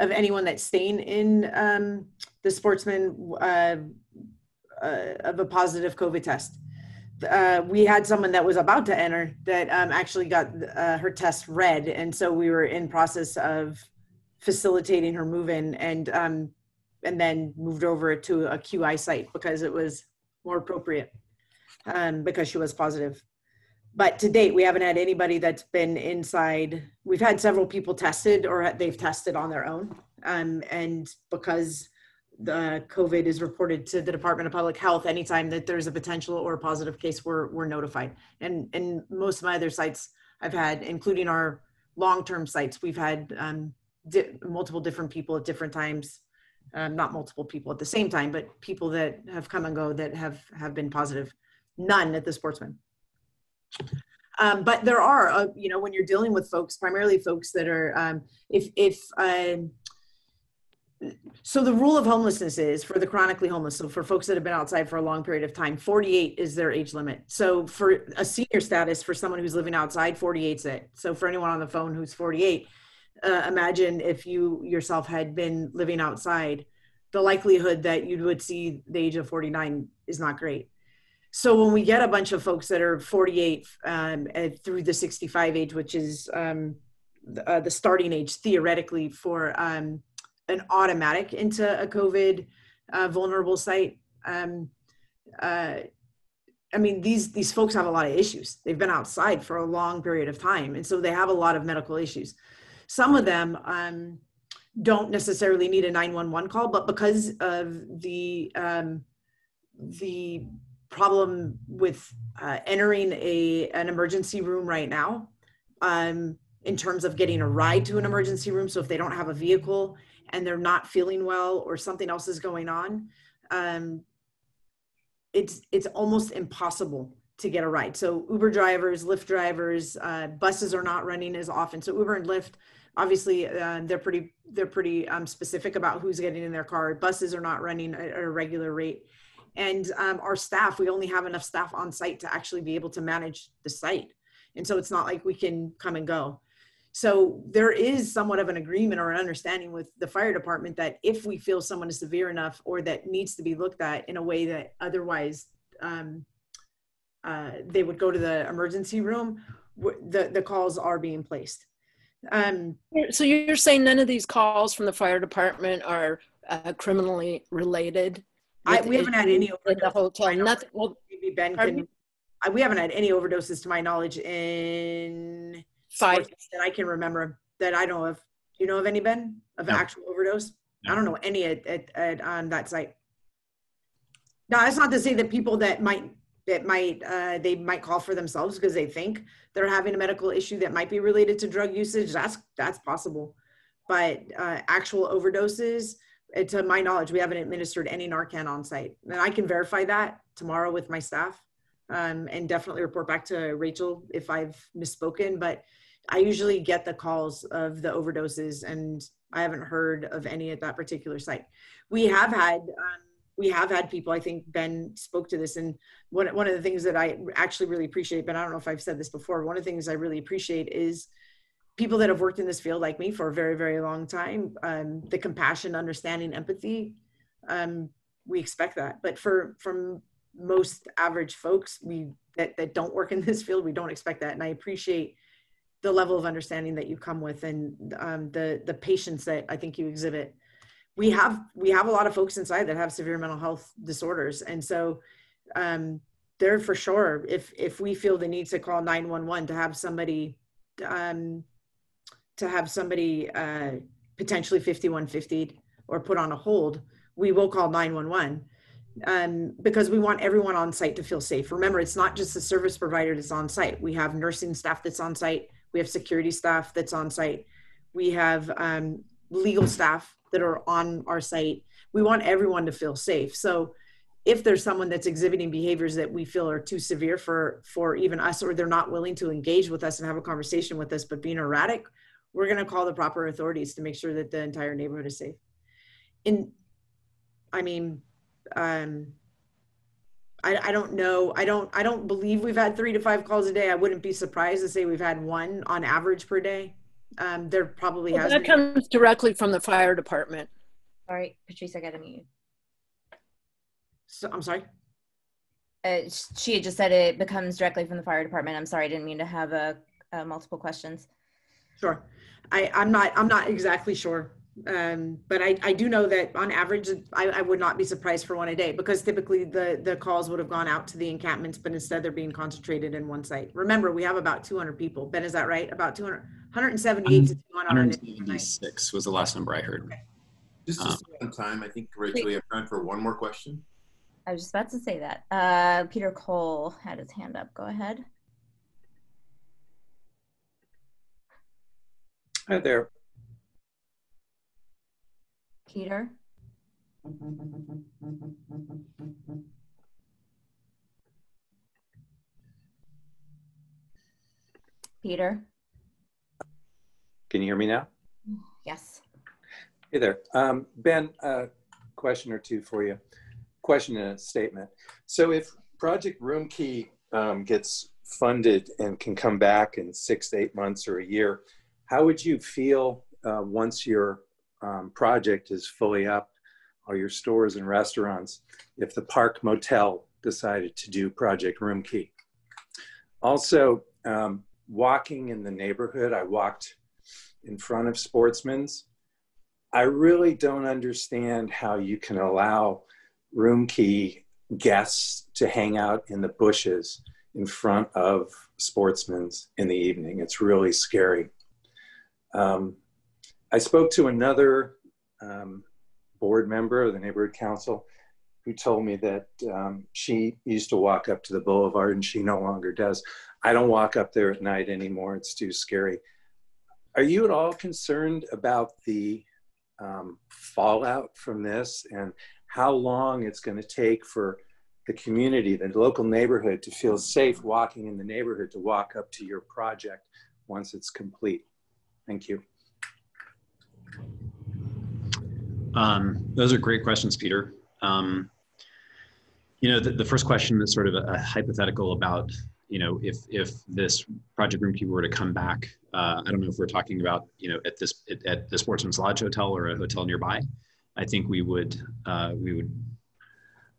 of anyone that's staying in um, the sportsman uh, uh, of a positive COVID test. Uh, we had someone that was about to enter that um, actually got uh, her test read, and so we were in process of facilitating her move in, and um, and then moved over to a QI site because it was more appropriate um, because she was positive. But to date, we haven't had anybody that's been inside. We've had several people tested or they've tested on their own, um, and because the COVID is reported to the Department of Public Health anytime that there's a potential or a positive case, we're, we're notified. And, and most of my other sites I've had, including our long-term sites, we've had um, di- multiple different people at different times. Um, not multiple people at the same time, but people that have come and go that have have been positive. None at the Sportsman. Um, but there are, uh, you know, when you're dealing with folks, primarily folks that are, um, if if um, so the rule of homelessness is for the chronically homeless so for folks that have been outside for a long period of time 48 is their age limit. So for a senior status for someone who's living outside 48 is it. So for anyone on the phone who's 48 uh, imagine if you yourself had been living outside the likelihood that you would see the age of 49 is not great so when we get a bunch of folks that are 48 um, through the 65 age which is um, the, uh, the starting age theoretically for um, an automatic into a COVID uh, vulnerable site. Um, uh, I mean, these these folks have a lot of issues. They've been outside for a long period of time, and so they have a lot of medical issues. Some of them um, don't necessarily need a 911 call, but because of the um, the problem with uh, entering a an emergency room right now, um, in terms of getting a ride to an emergency room. So if they don't have a vehicle and they're not feeling well or something else is going on, um, it's it's almost impossible to get a ride. So Uber drivers, Lyft drivers, uh, buses are not running as often. So Uber and Lyft, obviously, uh, they're pretty they're pretty um, specific about who's getting in their car. Buses are not running at a regular rate, and um, our staff we only have enough staff on site to actually be able to manage the site, and so it's not like we can come and go. So there is somewhat of an agreement or an understanding with the fire department that if we feel someone is severe enough or that needs to be looked at in a way that otherwise um, uh, they would go to the emergency room, the, the calls are being placed. Um, so you're saying none of these calls from the fire department are uh, criminally related? I, we haven't had any overdoses. The hotel, nothing. Well, maybe Ben can. We haven't had any overdoses to my knowledge in five that I can remember that I don't know of. Do you know of any Ben of no. actual overdose? No. I don't know any at, at, at, on that site. Now that's not to say that people that might that might uh, they might call for themselves because they think they're having a medical issue that might be related to drug usage. That's that's possible, but uh, actual overdoses, to my knowledge, we haven't administered any Narcan on site, and I can verify that tomorrow with my staff, um, and definitely report back to Rachel if I've misspoken. But I usually get the calls of the overdoses, and I haven't heard of any at that particular site. We have had um, we have had people, I think Ben spoke to this. And one, one of the things that I actually really appreciate, but I don't know if I've said this before, one of the things I really appreciate is people that have worked in this field like me for a very, very long time, um, the compassion, understanding, empathy. Um, we expect that. But for from most average folks, we that, that don't work in this field, we don't expect that. And I appreciate the level of understanding that you come with and um, the the patience that I think you exhibit we have we have a lot of folks inside that have severe mental health disorders and so um, they're for sure if if we feel the need to call 911 to have somebody um to have somebody uh potentially 5150 or put on a hold we will call 911 um, because we want everyone on site to feel safe. Remember, it's not just the service provider that's on site. We have nursing staff that's on site. We have security staff that's on site. We have um, legal staff that are on our site. We want everyone to feel safe. So if there's someone that's exhibiting behaviors that we feel are too severe for for even us or they're not willing to engage with us and have a conversation with us but being erratic we're going to call the proper authorities to make sure that the entire neighborhood is safe in i mean um I, I don't know i don't i don't believe we've had three to five calls a day i wouldn't be surprised to say we've had one on average per day um, there probably Well, has that been. comes directly from the fire department. Sorry, Patrice, I got to mute you. So, I'm sorry. Uh, she had just said it becomes directly from the fire department. I'm sorry, I didn't mean to have a, uh multiple questions. Sure. I, I'm not, I'm not exactly sure. Um, but I, I do know that on average, I, I would not be surprised for one a day because typically the, the calls would have gone out to the encampments, but instead they're being concentrated in one site. Remember, we have about 200 people. Ben, is that right? About 200, 178 to 200 on any given night. 176 was the last number I heard. Just to Um, stay on time, I think, Rachel, we have time for one more question. I was just about to say that. Uh, Peter Cole had his hand up. Go ahead. Hi there. Peter? Peter? Can you hear me now? Yes. Hey there. Um, ben, a question or two for you. Question and a statement. So if Project Room Key um, gets funded and can come back in six to eight months or a year, how would you feel uh, once your um, project is fully up, all your stores and restaurants, if the Park Motel decided to do Project Room Key? Also, um, walking in the neighborhood, I walked in front of Sportsmen's. I really don't understand how you can allow room key guests to hang out in the bushes in front of Sportsmen's in the evening. It's really scary. Um, I spoke to another um, board member of the neighborhood council who told me that um, she used to walk up to the boulevard and she no longer does. I don't walk up there at night anymore. It's too scary. Are you at all concerned about the um, fallout from this and how long it's going to take for the community, the local neighborhood to feel safe walking in the neighborhood to walk up to your project once it's complete? Thank you. Um, those are great questions, Peter. Um, you know, the, the first question is sort of a, a hypothetical about, you know, if if this Project Room Key were to come back, uh, I don't know if we're talking about, you know, at this at, at the Sportsmen's Lodge Hotel or a hotel nearby. I think we would uh, we would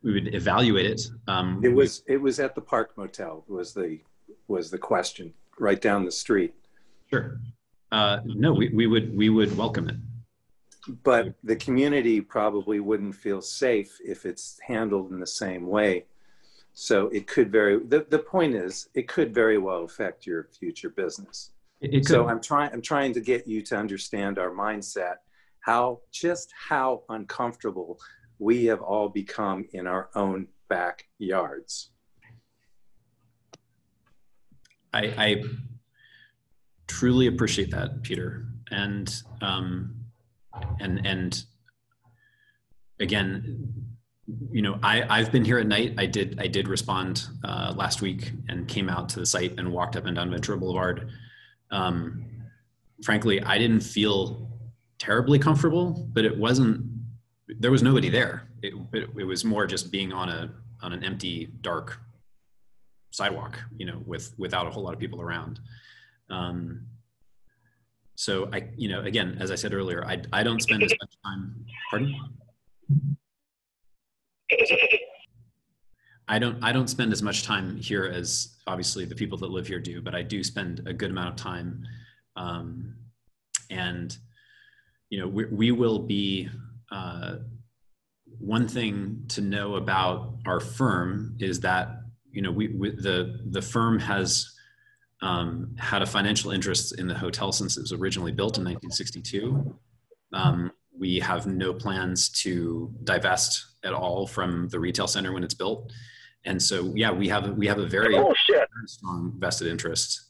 we would evaluate it. Um, It was it was at the Park Motel was the was the question right down the street. sure. Uh, no, we, we would we would welcome it. But the community probably wouldn't feel safe if it's handled in the same way. So it could very, the, the point is, it could very well affect your future business. It, it So I'm trying, I'm trying to get you to understand our mindset, how, just how uncomfortable we have all become in our own backyards. I, I truly appreciate that, Peter. And um, and and again, you know, I I've been here at night. I did I did respond uh, last week and came out to the site and walked up and down Ventura Boulevard. Um, frankly, I didn't feel terribly comfortable, but it wasn't. there was nobody there. It, it, it was more just being on a on an empty, dark sidewalk, you know, with without a whole lot of people around. Um, so I, you know, again, as I said earlier, I, I don't spend as much time. Pardon? I don't I don't spend as much time here as obviously the people that live here do, but I do spend a good amount of time, um, and you know we, we will be. Uh, one thing to know about our firm is that you know we, we the the firm has um, had a financial interest in the hotel since it was originally built in 1962. Um, we have no plans to divest at all from the retail center when it's built. And so, yeah, we have a, we have a very, oh, strong vested interest.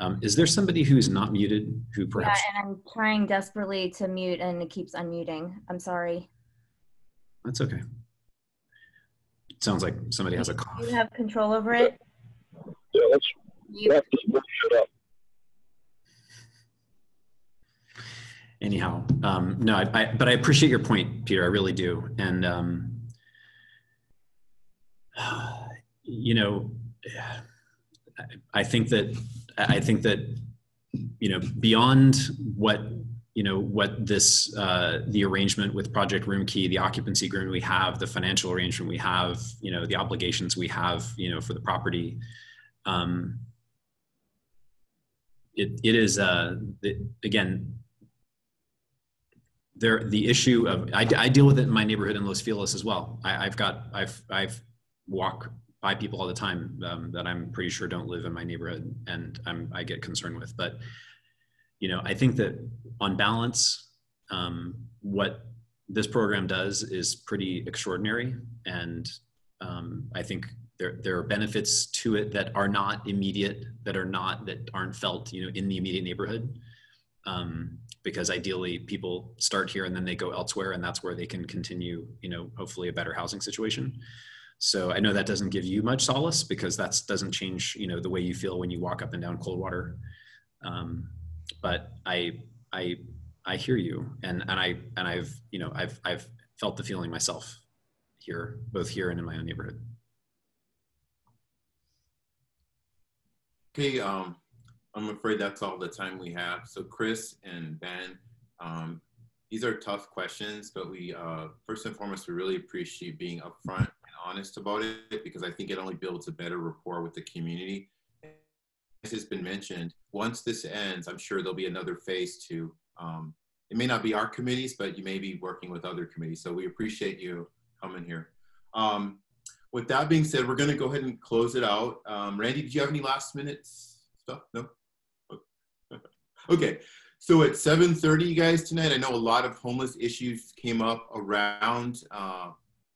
Um, is there somebody who's not muted who perhaps? Yeah, and I'm trying desperately to mute and it keeps unmuting. I'm sorry. That's okay. It sounds like somebody has a cough. You have control over it? Yeah, let's You, this bullshit up. anyhow um, no I, I, but i appreciate your point peter i really do and um, you know I, I think that i think that you know beyond what you know what this uh, the arrangement with project room key the occupancy agreement we have the financial arrangement we have you know the obligations we have you know for the property um, it, it is uh, again there the issue of I, I, deal with it in my neighborhood in Los Feliz as well. I, have got I've I've walk by people all the time um, that I'm pretty sure don't live in my neighborhood, and I'm I get concerned with. But you know, I think that on balance, um, what this program does is pretty extraordinary, and um, I think there there are benefits to it that are not immediate, that are not that aren't felt, you know, in the immediate neighborhood. Um, because ideally people start here and then they go elsewhere and that's where they can continue you know hopefully a better housing situation. So i know that doesn't give you much solace because that doesn't change you know the way you feel when you walk up and down coldwater um, but i i i hear you and and i and i've you know i've i've felt the feeling myself here both here and in my own neighborhood okay um I'm afraid that's all the time we have. So Chris and Ben, um, these are tough questions, but we, uh, first and foremost, we really appreciate being upfront and honest about it because I think it only builds a better rapport with the community. As has been mentioned, once this ends, I'm sure there'll be another phase to, um, it may not be our committees, but you may be working with other committees. So we appreciate you coming here. Um, with that being said, we're going to go ahead and close it out. Um, Randy, did you have any last minutes stuff? No? Okay, so at 7.30, you guys, tonight, I know a lot of homeless issues came up around uh,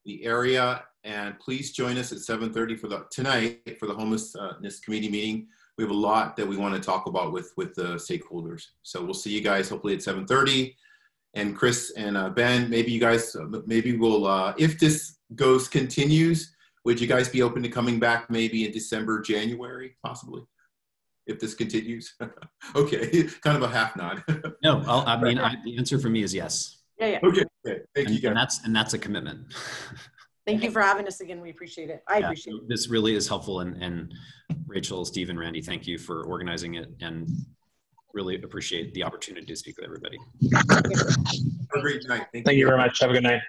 the area, and please join us at 7.30 for the tonight for the homelessness committee meeting. We have a lot that we want to talk about with, with the stakeholders. So we'll see you guys hopefully at 7.30. And Chris and uh, Ben, maybe you guys, maybe we'll, uh, if this goes, continues, would you guys be open to coming back maybe in December, January, possibly? if this continues? okay, kind of a half nod. no, I'll, i mean, I, the answer for me is yes. Yeah, yeah. Okay, okay. thank and, you. Guys. And that's and that's a commitment. Thank you for having us again. We appreciate it. I yeah, appreciate it. This really is helpful, and and Rachel, Steve, and Randy, thank you for organizing it, and really appreciate the opportunity to speak with everybody. Have a great night. Thank, thank you very much. Have a good night.